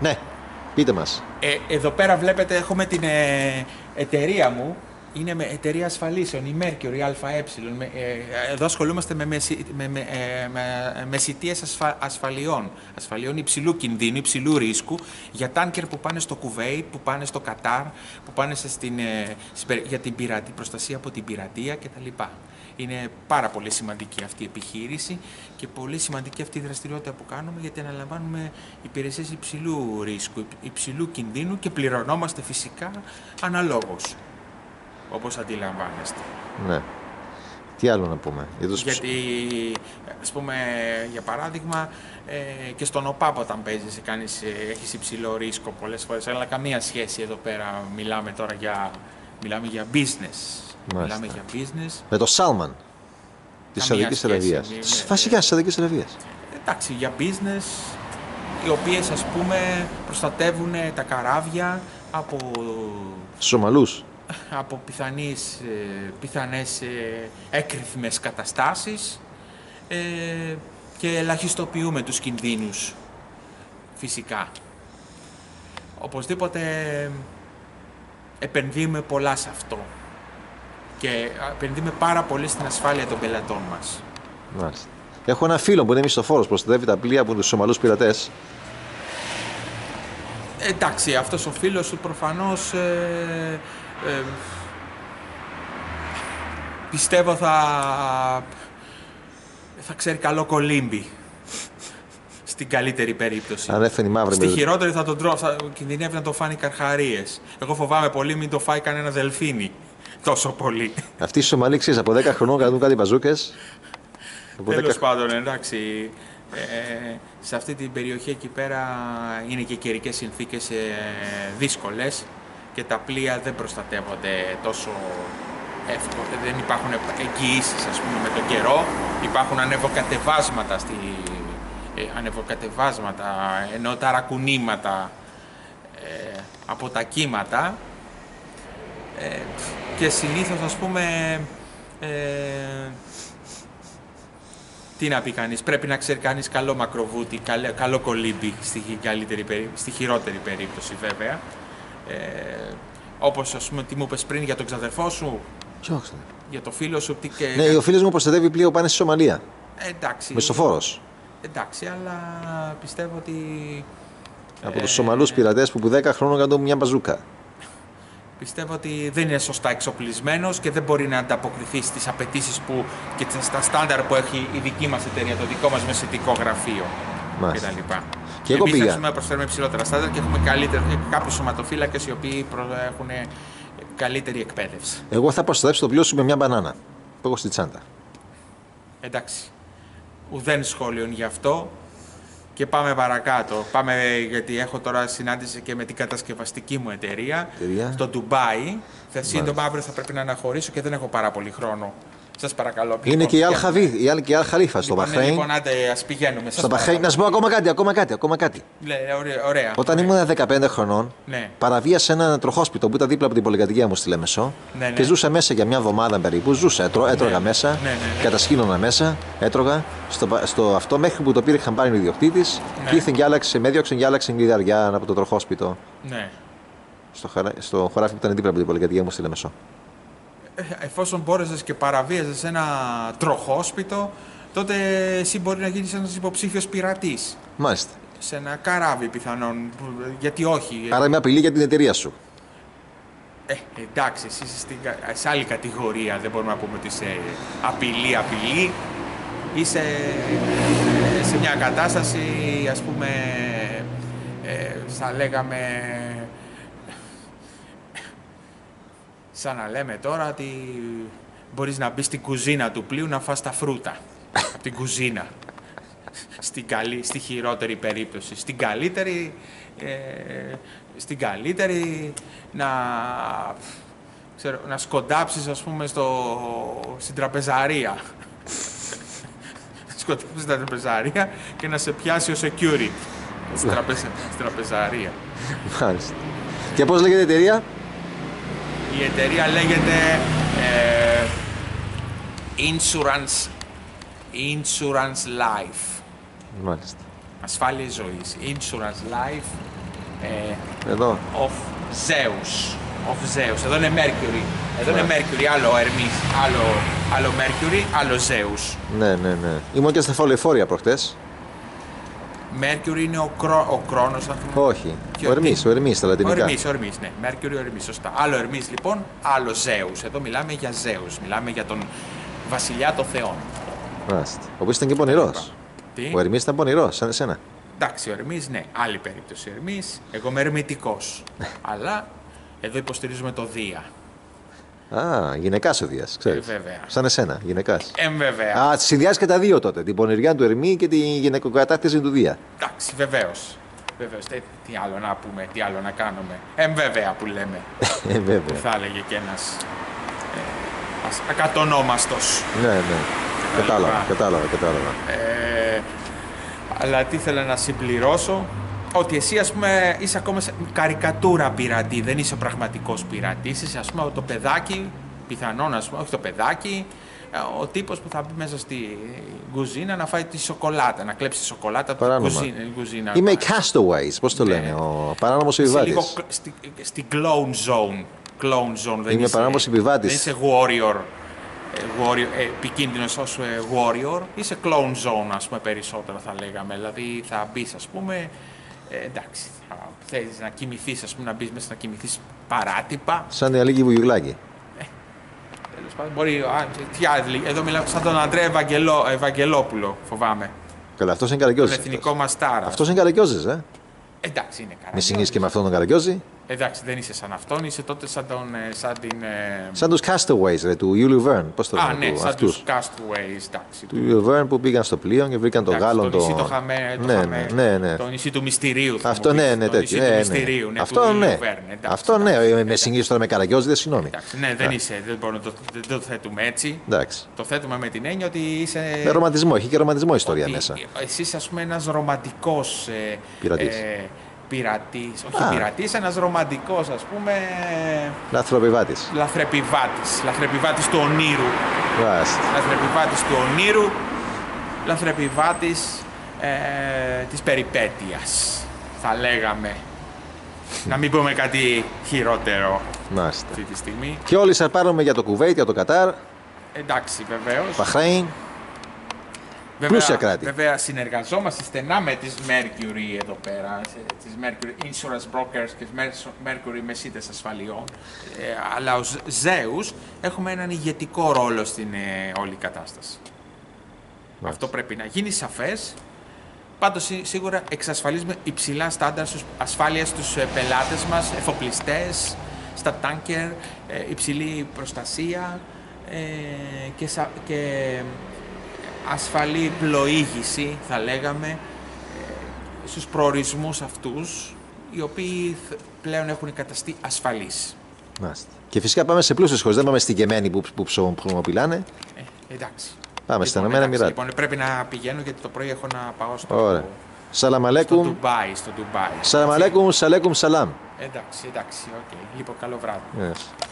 Ναι, πείτε μας. Ε, εδώ πέρα βλέπετε έχουμε την ε, εταιρεία μου. Είναι με εταιρεία ασφαλίσεων, η Mercury ΑΕ. Με- ε, εδώ ασχολούμαστε με, μεση, με, με, ε, με μεσητείες ασφα- ασφαλιών. Ασφαλιών υψηλού κινδύνου, υψηλού ρίσκου για τάνκερ που πάνε στο Κουβέιτ, που πάνε στο Κατάρ, που πάνε σε- στην, ε, στην περι- για την πειρατη- προστασία από την πειρατεία κτλ. Είναι πάρα πολύ σημαντική αυτή η επιχείρηση και πολύ σημαντική αυτή η δραστηριότητα που κάνουμε γιατί αναλαμβάνουμε υπηρεσίες υψηλού ρίσκου, υ- υψηλού κινδύνου και πληρωνόμαστε φυσικά αναλόγως, όπως αντιλαμβάνεστε. Ναι. Τι άλλο να πούμε; Για τους... Γιατί, ας πούμε, για παράδειγμα, ε, και στον ΟΠΑΠ όταν παίζεις, κάνεις, ε, έχεις υψηλό ρίσκο πολλές φορές, αλλά καμία σχέση εδώ πέρα, μιλάμε τώρα για, μιλάμε για business. Μιλάμε για business. Με το Σάλμαν της Καμία Σαουδικής σχέση. Αραβίας. Μη- Της- με- Βασικά της Σαουδικής Αραβίας. Εντάξει, για business, οι οποίες ας πούμε προστατεύουν τα καράβια από, Στους Ομαλούς. από πιθανείς, ε, πιθανές ε, έκρηθμες καταστάσεις ε, και ελαχιστοποιούμε τους κινδύνους φυσικά. Οπωσδήποτε επενδύουμε πολλά σε αυτό και επενδύουμε πάρα πολύ στην ασφάλεια των πελατών μας. Μάλιστα. Έχω ένα φίλο που είναι μισθοφόρος, προστατεύει τα πλοία από τους Ομαλούς πειρατές. Εντάξει, αυτός ο φίλος σου προφανώς ε, ε, πιστεύω θα, θα ξέρει καλό κολύμπι. Στην καλύτερη περίπτωση. Αν έφερε η μαύρη Στη με- χειρότερη θα τον τρώω, θα κινδυνεύει να το φάνει καρχαρίες. Εγώ φοβάμαι πολύ μην το φάει κανένα δελφίνι. Τόσο πολύ. Αυτοί οι Σομαλοί ξέρεις, από 10 χρονών κρατούν κάτι μπαζούκες. Από 10 Τέλο πάντων, εντάξει. Ε, σε αυτή την περιοχή εκεί πέρα είναι και καιρικές συνθήκες ε, δύσκολες και τα πλοία δεν προστατεύονται τόσο εύκολα. Δεν υπάρχουν εγγυήσεις, ας πούμε, με τον καιρό. Υπάρχουν ανεβοκατεβάσματα, στη, ε, ανεβοκατεβάσματα ενώ ταρακουνήματα ε, από τα κύματα ε, και συνήθως ας πούμε ε, τι να πει κανείς, πρέπει να ξέρει κανείς καλό μακροβούτι, καλό, καλό κολύμπι στη, χει- καλύτερη, περί- στη χειρότερη περίπτωση βέβαια. Ε, όπως ας πούμε τι μου είπες πριν για τον ξαδερφό σου, Ποιο ξέρω. για το φίλο σου, τι και... Ναι, ο φίλος μου προστατεύει πλοίο πάνε στη Σομαλία. Ε, εντάξει, Μισθοφόρος. εντάξει, αλλά πιστεύω ότι... Από ε, τους Σομαλούς πειρατές που από 10 χρονών κρατούν μια μπαζούκα. Πιστεύω ότι δεν είναι σωστά εξοπλισμένος και δεν μπορεί να ανταποκριθεί στις απαιτήσεις που και στα στάνταρ που έχει η δική μας εταιρεία, το δικό μας μεσητικό γραφείο Μάλιστα. κτλ. Και εγώ Εμείς πήγα. θέλουμε να προσφέρουμε υψηλότερα στάνταρ και έχουμε κάποιους σωματοφύλακες οι οποίοι προ- έχουν καλύτερη εκπαίδευση. Εγώ θα προστατεύσω το πλοίο σου με μια μπανάνα. Που έχω στη τσάντα. Εντάξει. Ουδέν σχόλιον γι' αυτό. Και πάμε παρακάτω. Πάμε γιατί έχω τώρα συνάντηση και με την κατασκευαστική μου εταιρεία. Εταιρεία. Στο Ντουμπάι. Θα σύντομα αύριο θα πρέπει να αναχωρήσω και δεν έχω πάρα πολύ χρόνο. Σας παρακαλώ. Είναι Λοιπόν, και η Αλ πηγαίνουμε. Χαβί, η Αλ και η Αλ Χαλίφα στο Λοιπόν, ναι, Μπαχρέιν. Λοιπόν, άντε, ας πηγαίνουμε. Σας Στο Μπαχρέιν, να σου πω ακόμα κάτι, ακόμα κάτι, ακόμα κάτι. Λέ, ωραία, ωραία. Όταν ήμουν 15 χρονών, Ναι. παραβίασα ένα τροχόσπιτο που ήταν δίπλα από την πολυκατοικία μου στη Λεμεσό Ναι, ναι. και ζούσα μέσα για μια εβδομάδα περίπου. Ζούσα, έτρο, έτρωγα μέσα, Ναι, ναι, ναι. κατασκήνωνα μέσα, έτρωγα στο, πα- στο αυτό μέχρι που το πήρε είχαν πάρει ο ιδιοκτήτης Ναι. και ήρθε και άλλαξε, με έδιωξε και άλλαξε κλειδαριά από το τροχόσπιτο Ναι. στο, χαρα- στο χωράφι που ήταν δίπλα από την πολυκατοικία μου στη Λεμεσό. Ε, Εφόσον μπόρεσες και παραβίαζες ένα τροχόσπιτο, τότε εσύ μπορεί να γίνεις ένας υποψήφιος πειρατής. Μάλιστα. Σε ένα καράβι πιθανόν. που- Γιατί όχι. Άρα είμαι απειλή για την εταιρεία σου. Ε, εντάξει, εσύ είσαι στην κα- σε άλλη κατηγορία. Δεν μπορούμε να πούμε ότι είσαι απειλή, απειλή. Είσαι ε, σε μια κατάσταση, ας πούμε, ε, θα λέγαμε... Σαν να λέμε τώρα ότι μπορείς να μπεις στην κουζίνα του πλοίου να φας τα φρούτα. Από την κουζίνα. Στην, καλή, στη χειρότερη περίπτωση. Στην καλύτερη, ε, στην καλύτερη να, ξέρω, να σκοντάψεις ας πούμε στο, στην τραπεζαρία. σκοντάψεις στην τραπεζαρία και να σε πιάσει ο security. Στην, τραπεζα, στην τραπεζαρία. Μάλιστα. Και πώς λέγεται η εταιρεία, Η εταιρεία λέγεται ε, Insurance, Insurance Life. Μάλιστα. Ασφάλεια ζωής. Insurance Life Ε, Εδώ. of Zeus. Of Zeus. Εδώ είναι Mercury. Εδώ είναι Mercury, άλλο Hermes, άλλο, άλλο Mercury, άλλο Zeus. Ναι, ναι, ναι. Ήμουν και στα φωλεφόρια προχτές. Mercury είναι ο, κρό, ο Κρόνος, αν θυμάμαι. Όχι. Και Ο Ερμής, ο Ερμής στα Ο λατινικά. Ερμής, ο Ερμής, ναι. Mercury, ο Ερμής, σωστά. Άλλο Ερμής λοιπόν, άλλο Zeus. Εδώ μιλάμε για Zeus. Μιλάμε για τον βασιλιά των θεών. Μάλιστα. Ο οποίος ήταν και πονηρός. Τι; Ο Ερμής ήταν πονηρός, σαν εσένα. Εντάξει, ο Ερμής, ναι. Άλλη περίπτωση ο Ερμής. Εγώ είμαι ερμητικός. Αλλά εδώ υποστηρίζουμε το Δία. Α, γυναικάς ο Δία. Ε, βέβαια. Σαν εσένα, γυναικάς. Ε, βέβαια. Α, συνδυάζει και τα δύο τότε. Την πονηριά του Ερμή και τη γυναικοκατάκτηση του Δία. Εντάξει, βεβαίως. Βεβαίως. Τι, τι άλλο να πούμε, τι άλλο να κάνουμε. Ε, βέβαια που λέμε. Ε, βέβαια. θα έλεγε και ένας. Ε, ας- ακατονόμαστος. Ναι, ναι. Κατάλαβα, κατάλαβα, κατάλαβα. Ε, αλλά τι ήθελα να συμπληρώσω. Ότι εσύ, ας πούμε, είσαι ακόμα σε καρικατούρα πειρατή. Δεν είσαι ο πραγματικός πειρατής. Είσαι, ας πούμε, το παιδάκι, πιθανόν, ας πούμε, όχι το παιδάκι, ε, ο τύπος που θα μπει μέσα στη κουζίνα να φάει τη σοκολάτα, να κλέψει τη σοκολάτα από την Παράνομα. κουζίνα. κουζίνα. Είμαι οι Castaways, πώς το Ναι. λένε, ο παράνομος Είσαι επιβάτης. λίγο κλ- στη, στη clone zone. Clone zone. Δεν Είμαι είσαι, παράνομος επιβάτης. Δεν είσαι warrior. ε, warrior ε, επικίνδυνος ως ε, warrior. Είσαι clone zone, ας πούμε, περισσότερο θα λέγαμε. Δηλαδή θα μπεις, ας πούμε, ε, εντάξει, θα θέλεις να κοιμηθείς, ας πούμε, να μπεις μέσα να κοιμηθείς παράτυπα. Σαν η Αλίγη Βουγιουλάκη. Τέλος πάντων, μπορεί, α, τι άλλη, εδώ μιλάμε σαν τον Αντρέα Ευαγγελό, Ευαγγελόπουλο, φοβάμαι. Καλά, αυτός είναι Τον καραγκιόζη. εθνικό μας τάρα. Αυτός είναι καραγκιόζης, ε. Εντάξει, είναι Με καραγκιόζης. συγκρίσει και με αυτόν τον καραγκιόζη. Εντάξει, δεν είσαι σαν αυτόν, είσαι τότε σαν, τον, ε, σαν την... ε, Σαν τους Castaways, ρε, του Yuli Verne. Πώς το Α, λένε, ναι, του, σαν αυτούς. τους Castaways, εντάξει. Του Yuli Verne που πήγαν στο πλοίο και βρήκαν τον Εντάξει, Γάλλον. το νησί το χαμέ, το ναι, χαμέ, ναι, ναι, ναι. Το νησί του μυστηρίου. θα Αυτό μου ναι, πεις, ναι, το νησί τέτοιο. του ε, ναι. μυστηρίου, ναι, Αυτό του ναι. Jules Verne, εντάξει, Αυτό ναι. εντάξει, ε, Με εντάξει. συγκρίσει τώρα με καραγκιόζη, δεν συγγνώμη. Εντάξει, ναι, δεν είσαι, δεν μπορούμε να το, δεν το θέτουμε έτσι. Εντάξει. Το θέτουμε με την έννοια ότι είσαι... Με ρομαντισμό, έχει και ρομαντισμό η ιστορία ότι μέσα. Εσύ είσαι, ας πούμε, ένας ρομαντικός ε, Πειρατής. ε, πειρατής. Όχι Α. πειρατής, ένας ρομαντικός, ας πούμε, Λάθροπιβάτη. λαθρεπιβάτης. Λαθρεπιβάτης του ονείρου. Μάλιστα. λαθρεπιβάτης του ονείρου, λαθρεπιβάτης ε, της περιπέτειας, θα λέγαμε. Να μην πούμε κάτι χειρότερο Μάλιστα. αυτή τη στιγμή. Και όλοι σα πάρουμε για το Κουβέιτ, για το Κατάρ, Εντάξει, βεβαίως. Μπαχρέιν. Βέβαια, πλούσια κράτη. Βέβαια, συνεργαζόμαστε στενά με τις Mercury εδώ πέρα, σε- τις Mercury Insurance Brokers και τις Mer- Mercury Μεσίτες Ασφαλιών. Ε, αλλά ως Zeus έχουμε έναν ηγετικό ρόλο στην ε, όλη κατάσταση. Αυτό πρέπει να γίνει σαφές. Πάντως σί- σίγουρα εξασφαλίζουμε υψηλά στάνταρ στους ασφάλεια στους ε, πελάτες μας, εφοπλιστές, στα τάνκερ, ε, υψηλή προστασία ε, και, σα- και ασφαλή πλοήγηση, θα λέγαμε, ε, στους προορισμούς αυτούς, οι οποίοι θ- πλέον έχουν καταστεί ασφαλείς. Μάλιστα. Και φυσικά πάμε σε πλούσιες χώρες. Δεν πάμε στην Κεμένη που, που ψωμοπιλάνε. Ε, εντάξει. Πάμε στα Λοιπόν, Ηνωμένα εντάξει, Εμιράτα. Λοιπόν, πρέπει να πηγαίνω γιατί το πρωί έχω να πάω στο, Ωραία. στο Σαλαμαλέκουμ. Ντουμπάι. Στο Ντουμπάι. Σαλαμαλέκουμ, σαλέκουμ, σαλάμ. Εντάξει, εντάξει, οκ. Λοιπόν, καλό βράδυ. Yes.